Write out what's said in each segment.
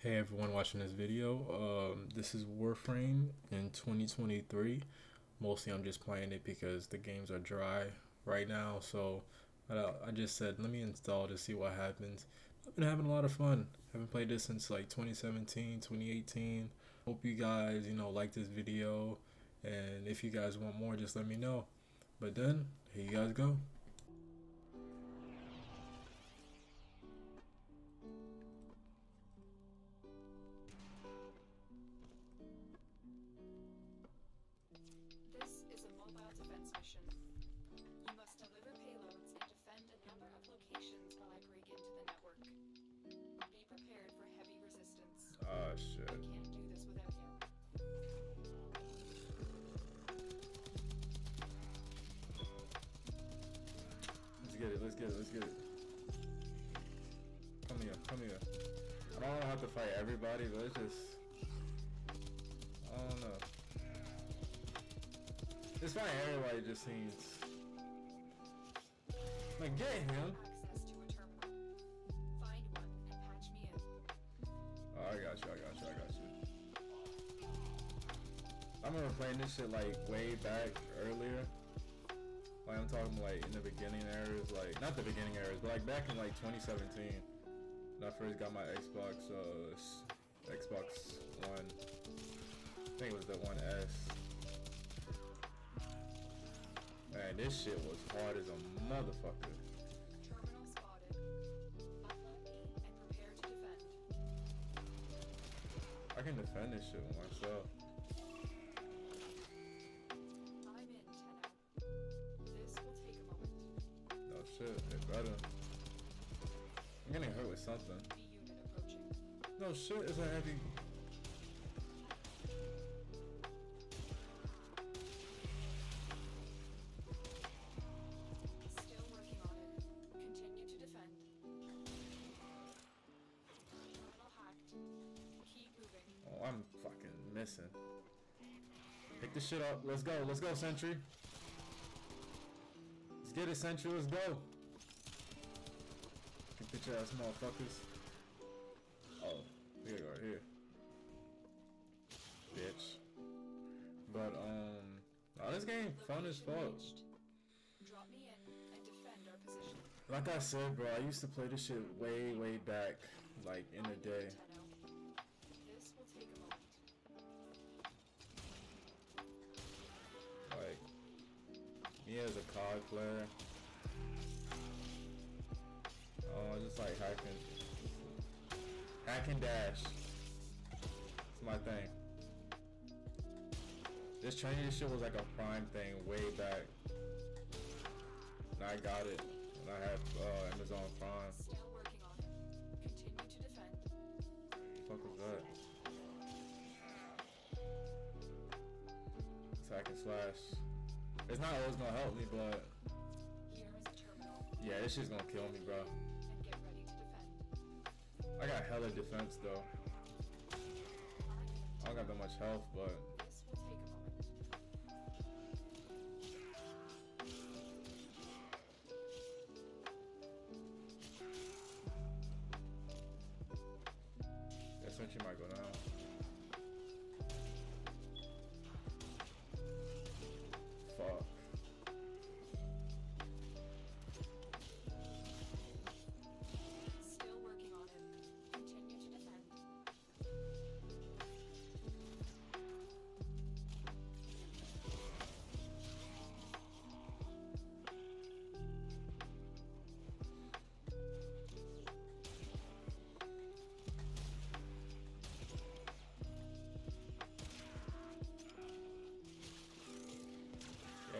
Hey everyone watching this video. Um, this is Warframe in 2023. Mostly I'm just playing it because the games are dry right now. So uh, I just said let me install to see what happens. I've been having a lot of fun. haven't played this since like 2017, 2018. Hope you guys, you know, like this video. And if you guys want more, just let me know. But then, here you guys go. Let's get it, let's get it. Come here, come here. I don't have to fight everybody, but it's just. I don't know. Just fighting everybody just seems. Like, get him! Access to a terminal. Find one and patch me in. Oh, I got you, I got you, I got you. I remember playing this shit like way back earlier. Like I'm talking like in the beginning eras, like not the beginning eras, but like back in like 2017 when I first got my Xbox, uh, Xbox One. I think it was the One S. Man, this shit was hard as a motherfucker. I can defend this shit myself. Continue to defend. Terminal hacked. Keep moving. Oh, I'm fucking missing. Pick this shit up. Let's go. Let's go, Sentry. Let's get it, Sentry. Let's go. Get bitch ass motherfuckers. Oh, we gotta go right here. Bitch. But, um, oh, this game fun as fuck. Drop me in and defend our position. Like I said, bro, I used to play this shit way, way back, like in the day. This will take a moment. Like, me as a COD player. Oh, I just like hacking. Hack and dash. It's my thing. This training shit was like a prime thing way back. And I got it And I had uh, Amazon Prime. Still working on it. Continue to defend. fuck was that? Attack and slash. It's not always gonna help me, but Here is a terminal. yeah, this shit's gonna kill me, bro. I got hella defense though. I don't got that much health, but she might go down.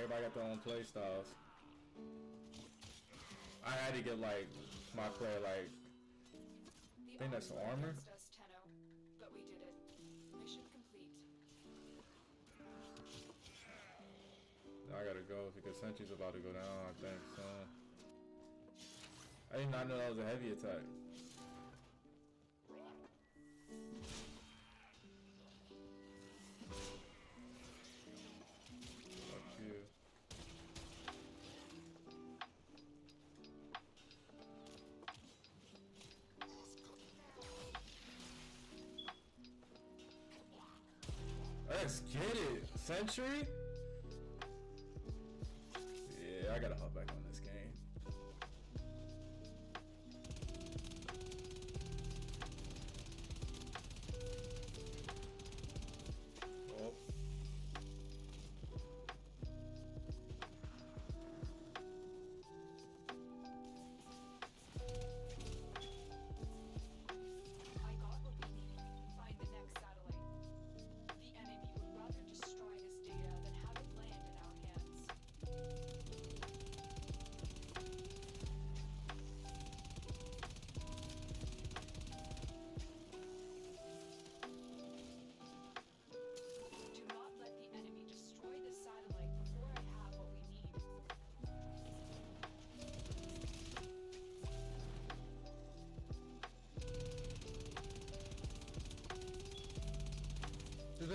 Everybody got their own play styles. I had to get like my play like I think that's armor? us, Tenno, but we did it. Mission complete. I gotta go because Sentry's about to go down, I think, so. I did not know that was a heavy attack. Let's get it. Century? Yeah, I gotta hop back on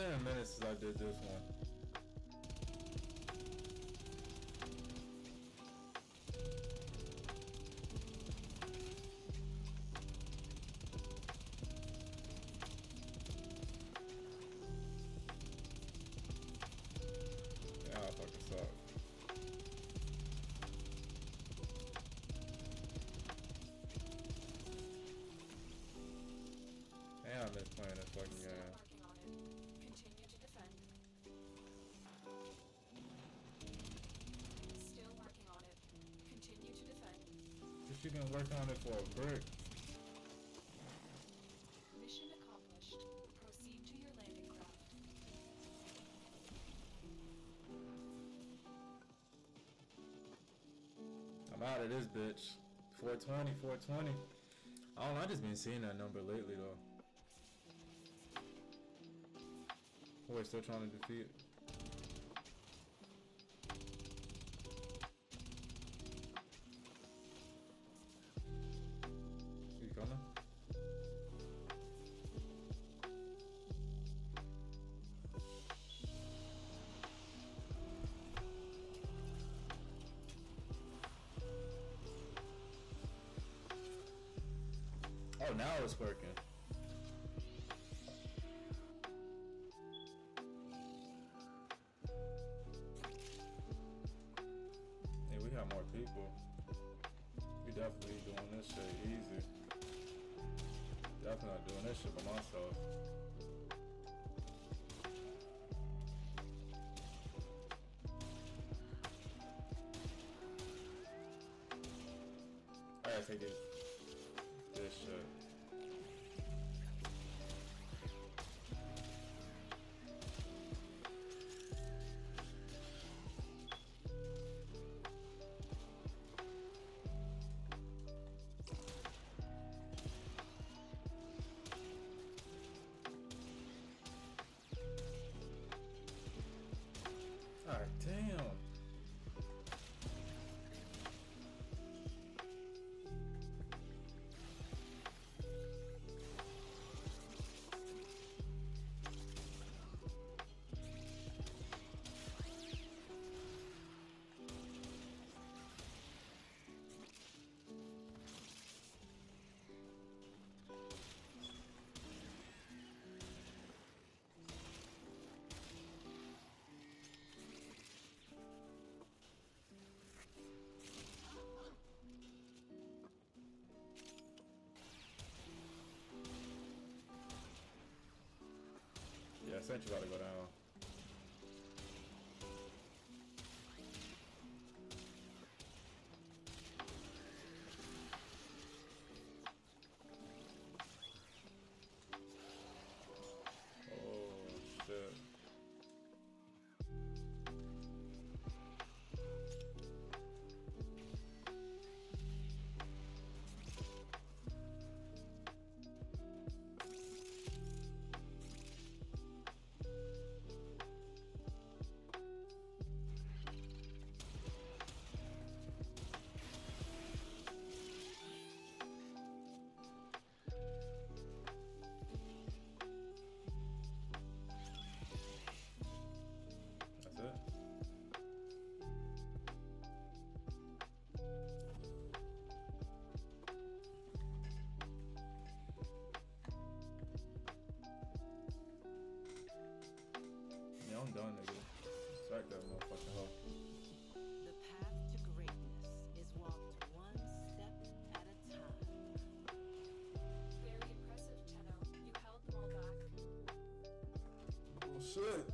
been a minute since I did this one. Damn, I miss playing this fucking game. Just you been working on it for a brick. Mission accomplished. Proceed to your landing craft. I'm out of this bitch. 420, 420. I don't know, I just been seeing that number lately though. We're still trying to defeat. Oh, now it's working. Hey, we got more people. We definitely doing this shit easy. Definitely not doing this shit by myself. I gotta take this, this shit. Century about to go down. Done, nigga. Strike that motherfucking hoe. The path to greatness is walked one step at a time. Very impressive, Tenno. You held them all back. Oh shit.